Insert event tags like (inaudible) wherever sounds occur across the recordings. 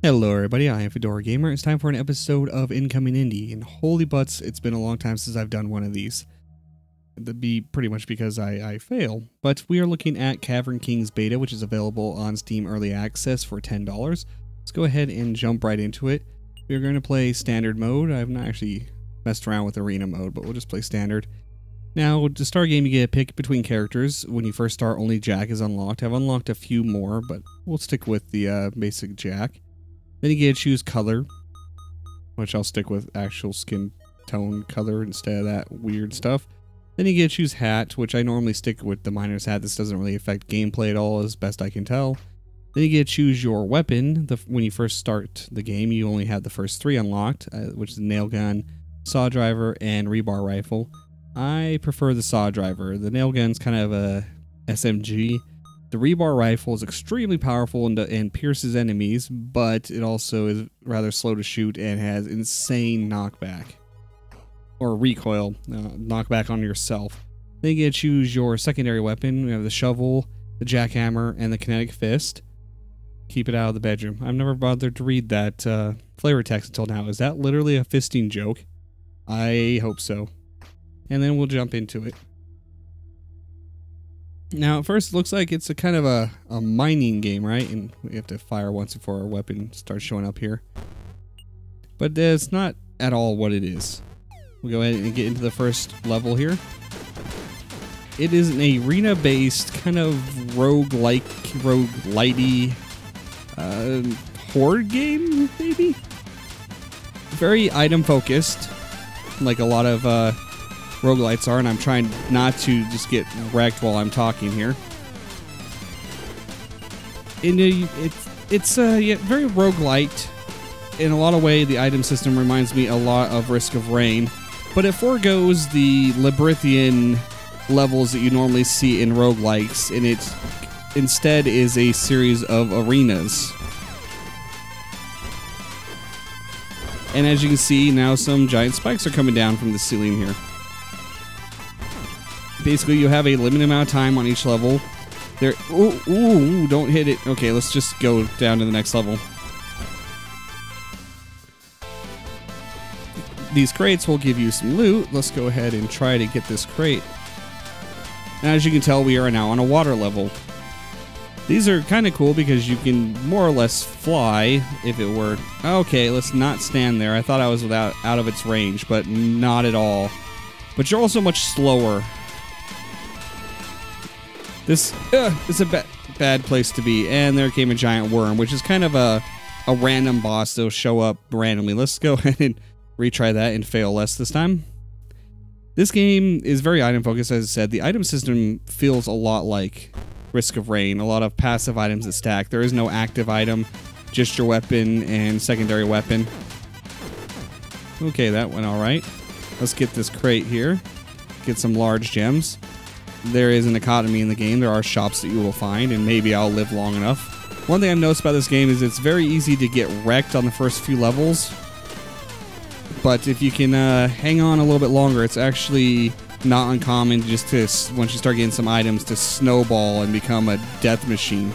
Hello, everybody. I am Fedora Gamer. It's time for an episode of Incoming Indie, and holy butts, it's been a long time since I've done one of these. That'd be pretty much because I, I fail. But we are looking at Cavern Kings Beta, which is available on Steam Early Access for $10. Let's go ahead and jump right into it. We're going to play Standard Mode. I've not actually messed around with Arena Mode, but we'll just play Standard. Now, to start game, you get a pick between characters. When you first start, only Jack is unlocked. I've unlocked a few more, but we'll stick with the uh, basic Jack. Then you get to choose color, which I'll stick with actual skin tone color instead of that weird stuff. Then you get to choose hat, which I normally stick with the miner's hat. This doesn't really affect gameplay at all, as best I can tell. Then you get to choose your weapon. The, when you first start the game, you only have the first three unlocked, uh, which is nail gun, saw driver, and rebar rifle. I prefer the saw driver. The nail gun's kind of a SMG. The rebar rifle is extremely powerful and, and, pierces enemies, but it also is rather slow to shoot and has insane knockback. Or recoil, uh, knockback on yourself. Then you get to choose your secondary weapon. We have the shovel, the jackhammer, and the kinetic fist. Keep it out of the bedroom. I've never bothered to read that uh, flavor text until now. Is that literally a fisting joke? I hope so. And then we'll jump into it. Now, at first, it looks like it's a kind of a, a mining game, right? And we have to fire once before our weapon starts showing up here. But it's not at all what it is. We'll go ahead and get into the first level here. It is an arena-based kind of rogue-like, rogue-lighty uh, horde game, maybe? Very item-focused, like a lot of uh, roguelites are, and I'm trying not to just get wrecked while I'm talking here. And uh, it's it's uh, yeah, very roguelite. In a lot of way, the item system reminds me a lot of Risk of Rain, but it foregoes the Labyrinthian levels that you normally see in roguelikes, and it instead is a series of arenas. And as you can see, now some giant spikes are coming down from the ceiling here basically you have a limited amount of time on each level. There, ooh, ooh, don't hit it. Okay, let's just go down to the next level. These crates will give you some loot. Let's go ahead and try to get this crate. And as you can tell, we are now on a water level. These are kind of cool because you can more or less fly if it were... Okay, let's not stand there. I thought I was without out of its range, but not at all. But you're also much slower this uh, is a ba bad place to be. And there came a giant worm, which is kind of a, a random boss that'll show up randomly. Let's go (laughs) ahead and retry that and fail less this time. This game is very item focused, as I said. The item system feels a lot like Risk of Rain. A lot of passive items that stack. There is no active item, just your weapon and secondary weapon. Okay, that went alright. Let's get this crate here. Get some large gems there is an economy in the game. There are shops that you will find, and maybe I'll live long enough. One thing I've noticed about this game is it's very easy to get wrecked on the first few levels. But if you can uh, hang on a little bit longer, it's actually not uncommon just to, once you start getting some items, to snowball and become a death machine.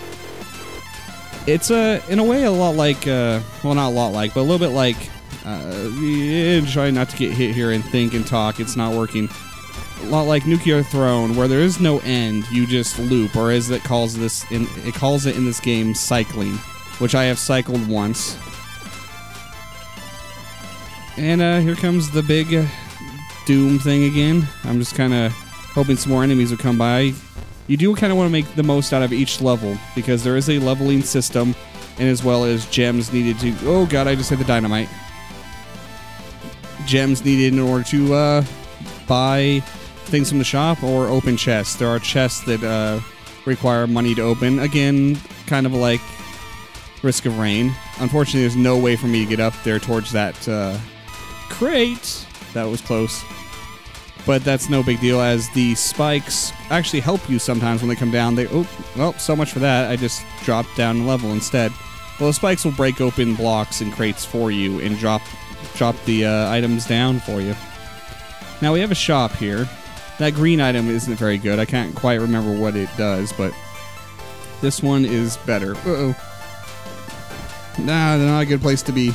It's, uh, in a way, a lot like, uh, well, not a lot like, but a little bit like, uh, not to get hit here and think and talk. It's not working a lot like Nuclear Throne, where there is no end, you just loop, or as it calls this in it calls it in this game cycling, which I have cycled once. And uh, here comes the big Doom thing again. I'm just kind of hoping some more enemies will come by. You do kind of want to make the most out of each level because there is a leveling system, and as well as gems needed to. Oh god, I just hit the dynamite. Gems needed in order to uh, buy things from the shop or open chests. There are chests that uh, require money to open. Again, kind of like Risk of Rain. Unfortunately, there's no way for me to get up there towards that uh, crate. That was close. But that's no big deal, as the spikes actually help you sometimes when they come down. They oh well, so much for that. I just dropped down a level instead. Well, the spikes will break open blocks and crates for you and drop drop the uh, items down for you. Now we have a shop here. That green item isn't very good. I can't quite remember what it does, but this one is better. Uh-oh. Nah, not a good place to be.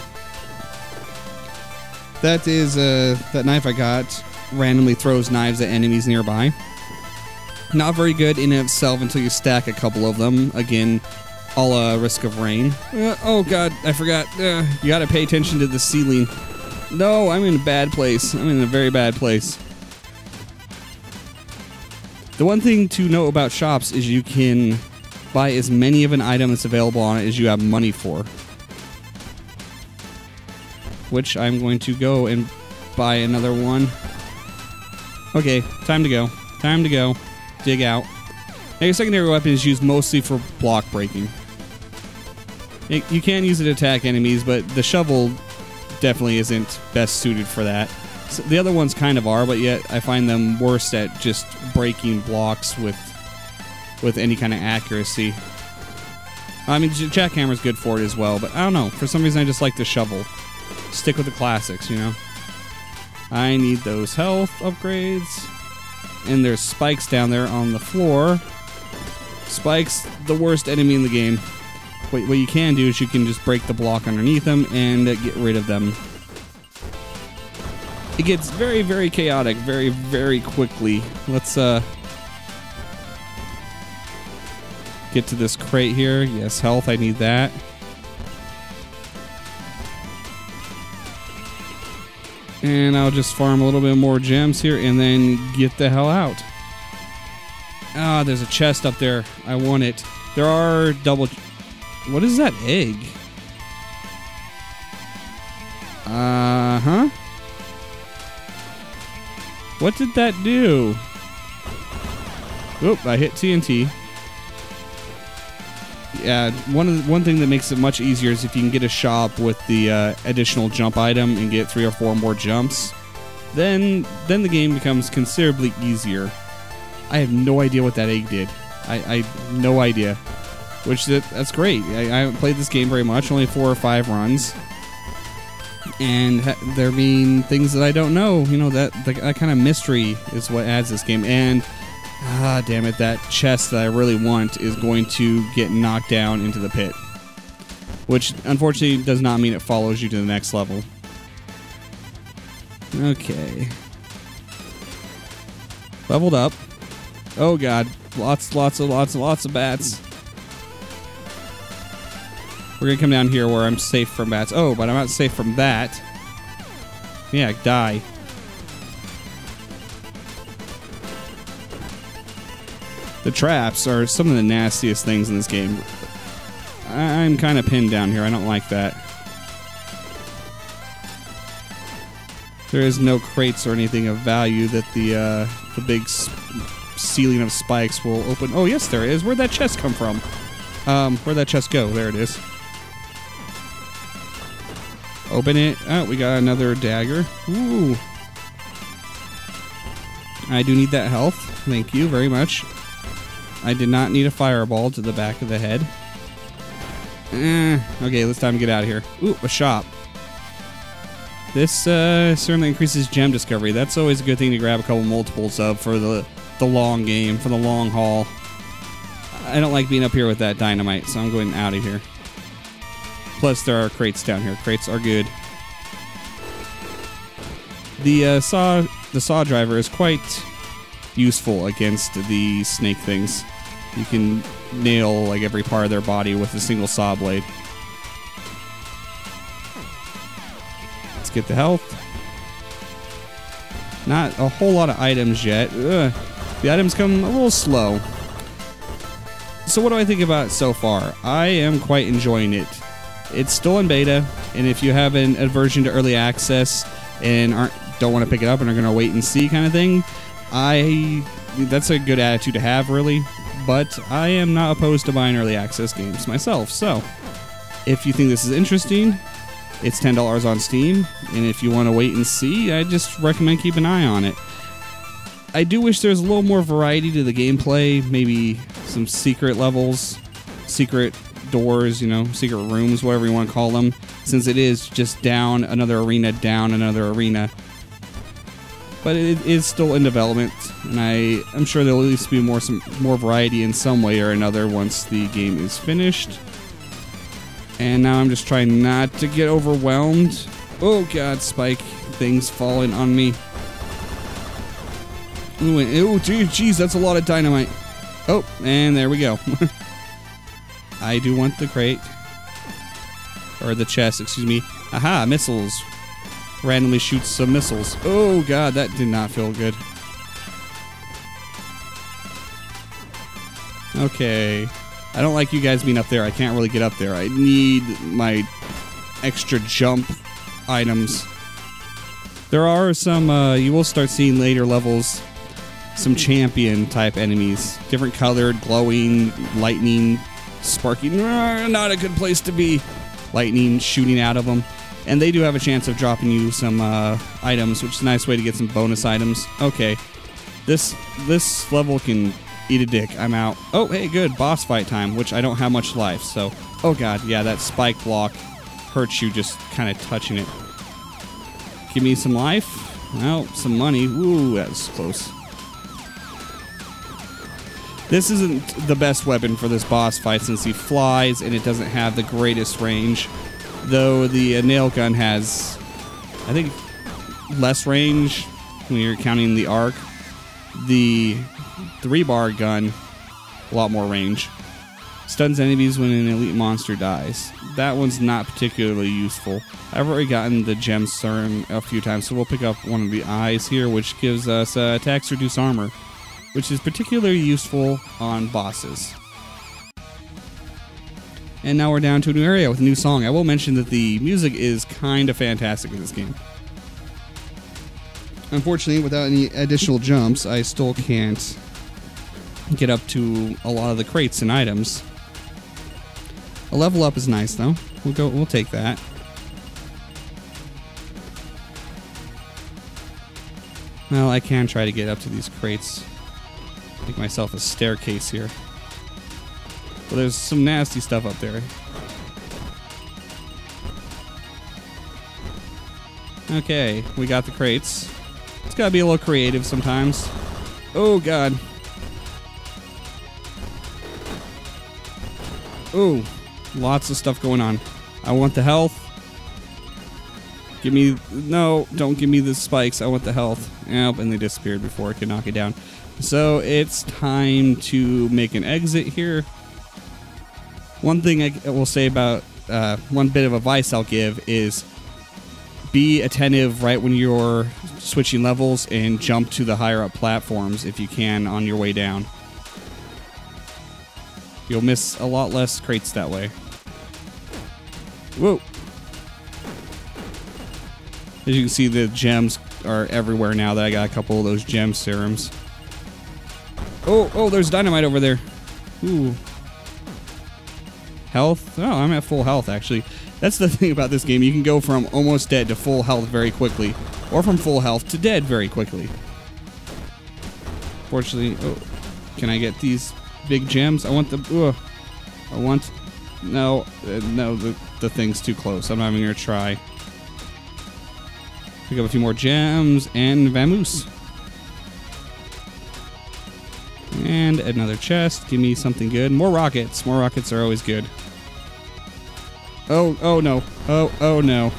That is uh, that knife I got randomly throws knives at enemies nearby. Not very good in itself until you stack a couple of them. Again, all uh, risk of rain. Uh, oh god, I forgot. Uh, you got to pay attention to the ceiling. No, I'm in a bad place. I'm in a very bad place. The one thing to know about shops is you can buy as many of an item that's available on it as you have money for. Which I'm going to go and buy another one. Okay, time to go. Time to go. Dig out. Now, your secondary weapon is used mostly for block breaking. You can use it to attack enemies, but the shovel definitely isn't best suited for that. So the other ones kind of are, but yet I find them worst at just breaking blocks with with any kind of accuracy. I mean, jackhammer's good for it as well, but I don't know. For some reason, I just like the shovel. Stick with the classics, you know. I need those health upgrades. And there's spikes down there on the floor. Spikes, the worst enemy in the game. What, what you can do is you can just break the block underneath them and get rid of them. It gets very, very chaotic very, very quickly. Let's uh get to this crate here. Yes, health, I need that. And I'll just farm a little bit more gems here and then get the hell out. Ah, there's a chest up there. I want it. There are double... What is that egg? Uh-huh. What did that do? Oop, I hit TNT. Yeah, one of the, one thing that makes it much easier is if you can get a shop with the uh, additional jump item and get three or four more jumps, then then the game becomes considerably easier. I have no idea what that egg did. I, I no idea. Which that, that's great. I, I haven't played this game very much, only four or five runs, and there being things that I don't know. You know that that kind of mystery is what adds this game and Ah, damn it, that chest that I really want is going to get knocked down into the pit. Which, unfortunately, does not mean it follows you to the next level. Okay. Leveled up. Oh god, lots, lots of, lots, lots of bats. We're gonna come down here where I'm safe from bats. Oh, but I'm not safe from that. Yeah, die. The traps are some of the nastiest things in this game. I'm kind of pinned down here. I don't like that. There is no crates or anything of value that the uh, the big ceiling of spikes will open. Oh, yes, there is. Where'd that chest come from? Um, where'd that chest go? There it is. Open it. Oh, we got another dagger. Ooh. I do need that health. Thank you very much. I did not need a fireball to the back of the head. Eh, okay, let's time to get out of here. Ooh, a shop. This uh, certainly increases gem discovery. That's always a good thing to grab a couple multiples of for the, the long game, for the long haul. I don't like being up here with that dynamite, so I'm going out of here. Plus, there are crates down here. Crates are good. The uh, saw the saw driver is quite useful against the snake things. You can nail like every part of their body with a single saw blade. Let's get the health. Not a whole lot of items yet. Ugh. The items come a little slow. So what do I think about so far? I am quite enjoying it. It's still in beta, and if you have an aversion to early access and aren't don't want to pick it up and are going to wait and see kind of thing, I that's a good attitude to have, really. But I am not opposed to buying early access games myself. So, if you think this is interesting, it's ten dollars on Steam, and if you want to wait and see, I just recommend keep an eye on it. I do wish there's a little more variety to the gameplay, maybe some secret levels, secret doors, you know, secret rooms, whatever you want to call them, since it is just down another arena, down another arena but it is still in development, and I I'm sure there'll at least be more some more variety in some way or another once the game is finished. And now I'm just trying not to get overwhelmed. Oh god, spike things falling on me. Ooh, ooh, geez, that's a lot of dynamite. Oh, and there we go. (laughs) I do want the crate. Or the chest, excuse me. Aha, missiles. Randomly shoots some missiles. Oh god, that did not feel good. Okay. I don't like you guys being up there. I can't really get up there. I need my extra jump items. There are some, uh, you will start seeing later levels, some champion type enemies. Different colored, glowing, lightning, sparking. Not a good place to be. Lightning shooting out of them. And they do have a chance of dropping you some uh, items, which is a nice way to get some bonus items. Okay. This this level can eat a dick. I'm out. Oh, hey, good. Boss fight time, which I don't have much life, so... Oh god, yeah, that spike block hurts you just kind of touching it. Give me some life. Well, some money. Ooh, that's close. This isn't the best weapon for this boss fight since he flies and it doesn't have the greatest range. Though the uh, nail gun has, I think, less range when you're counting the arc. The rebar gun, a lot more range. Stuns enemies when an elite monster dies. That one's not particularly useful. I've already gotten the gem serum a few times, so we'll pick up one of the eyes here, which gives us uh, attacks reduce armor, which is particularly useful on bosses. And now we're down to a new area with a new song. I will mention that the music is kind of fantastic in this game. Unfortunately, without any additional jumps, I still can't get up to a lot of the crates and items. A level up is nice though. We'll go we'll take that. Well, I can try to get up to these crates. Make myself a staircase here. But there's some nasty stuff up there. Okay, we got the crates. It's gotta be a little creative sometimes. Oh god. Ooh, lots of stuff going on. I want the health. Give me no, don't give me the spikes. I want the health. Yep, and they disappeared before I could knock it down. So it's time to make an exit here. One thing I will say about uh, one bit of advice I'll give is be attentive right when you're switching levels and jump to the higher up platforms if you can on your way down. You'll miss a lot less crates that way. Whoa. As you can see, the gems are everywhere now that I got a couple of those gem serums. Oh, oh, there's dynamite over there. Ooh. Health? Oh, I'm at full health, actually. That's the (laughs) thing about this game. You can go from almost dead to full health very quickly, or from full health to dead very quickly. Fortunately, oh, can I get these big gems? I want the. Ugh. I want. No, uh, no, the, the thing's too close. I'm not even going to try. Pick up a few more gems and vamoose. And another chest. Give me something good. More rockets. More rockets are always good. Oh, oh no. Oh, oh no.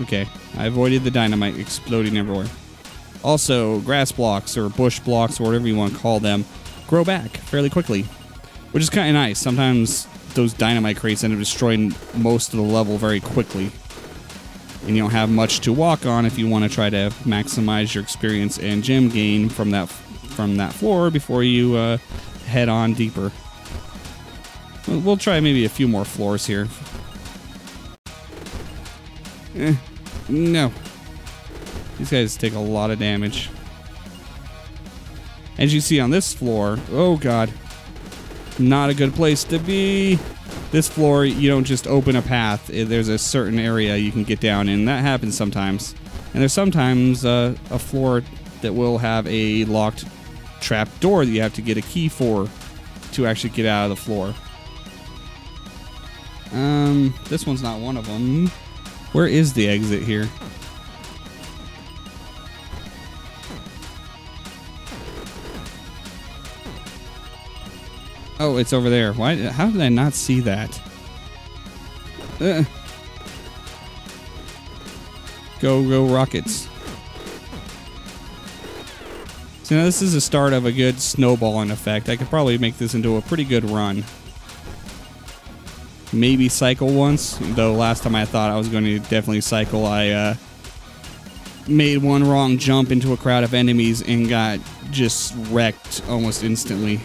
Okay. I avoided the dynamite exploding everywhere. Also, grass blocks or bush blocks or whatever you want to call them grow back fairly quickly, which is kind of nice. Sometimes those dynamite crates end up destroying most of the level very quickly. And you don't have much to walk on if you want to try to maximize your experience and gem gain from that from that floor before you uh, head on deeper. We'll try maybe a few more floors here. Eh, no. These guys take a lot of damage. As you see on this floor, oh god, not a good place to be. This floor, you don't just open a path. There's a certain area you can get down in. That happens sometimes. And there's sometimes uh, a floor that will have a locked trap door that you have to get a key for to actually get out of the floor. Um, this one's not one of them. Where is the exit here? Oh, it's over there. Why? How did I not see that? Uh. Go, go, Rockets. So now this is the start of a good snowballing effect. I could probably make this into a pretty good run. Maybe cycle once, though last time I thought I was going to definitely cycle, I uh, made one wrong jump into a crowd of enemies and got just wrecked almost instantly.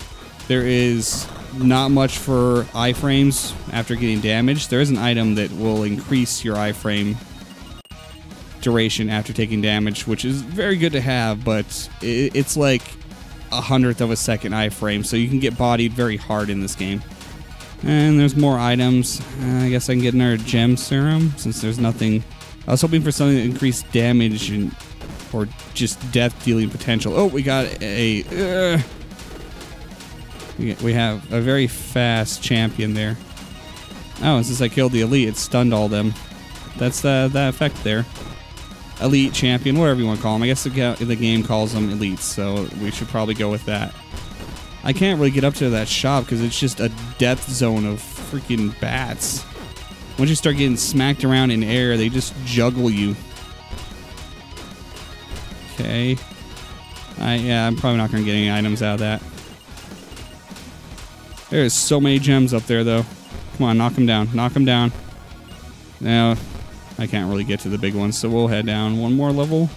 There is not much for iframes after getting damaged. There is an item that will increase your iframe duration after taking damage, which is very good to have, but it's like a hundredth of a second iframe, so you can get bodied very hard in this game. And there's more items. I guess I can get another gem serum since there's nothing. I was hoping for something that increased damage and or just death dealing potential. Oh, we got a. Uh, we have a very fast champion there. Oh, since I killed the elite, it stunned all them. That's the, the effect there elite champion, whatever you want to call them. I guess the, the game calls them elites, so we should probably go with that. I can't really get up to that shop because it's just a death zone of freaking bats. Once you start getting smacked around in air, they just juggle you. Okay. I, yeah, I'm probably not going to get any items out of that. There's so many gems up there, though. Come on, knock them down. Knock them down. Now, I can't really get to the big ones, so we'll head down one more level.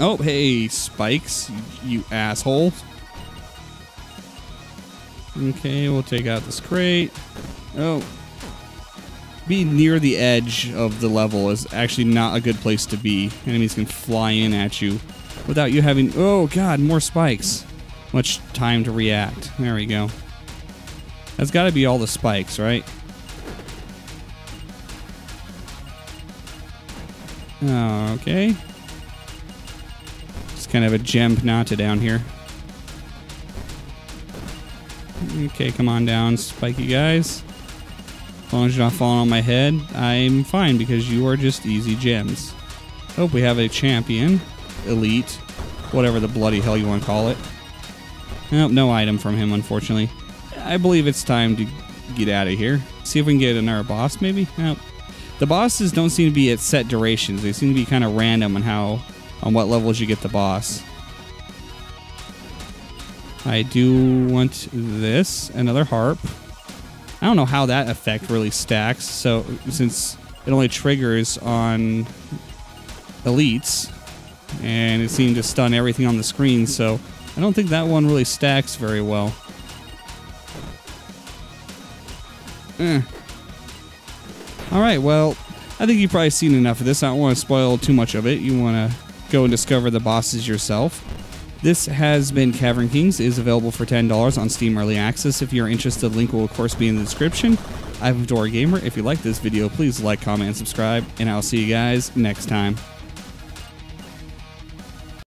Oh, hey, spikes, you, asshole. Okay, we'll take out this crate. Oh. Being near the edge of the level is actually not a good place to be. Enemies can fly in at you without you having... Oh, God, more spikes. Much time to react. There we go. That's got to be all the spikes, right? Oh, okay. It's kind of a gem Nata down here. Okay, come on down, spiky guys. As long as you're not falling on my head, I'm fine because you are just easy gems. Hope we have a champion. Elite. Whatever the bloody hell you want to call it. Nope, no item from him, unfortunately. I believe it's time to get out of here. See if we can get another boss, maybe? Nope. The bosses don't seem to be at set durations. They seem to be kind of random on how, on what levels you get the boss. I do want this, another harp. I don't know how that effect really stacks. So since it only triggers on elites, and it seemed to stun everything on the screen, so I don't think that one really stacks very well. Eh. All right, well, I think you've probably seen enough of this. I don't want to spoil too much of it. You want to go and discover the bosses yourself. This has been Cavern Kings. Is available for $10 on Steam Early Access. If you're interested, link will of course be in the description. I'm Fedora Gamer. If you like this video, please like, comment, and subscribe, and I'll see you guys next time.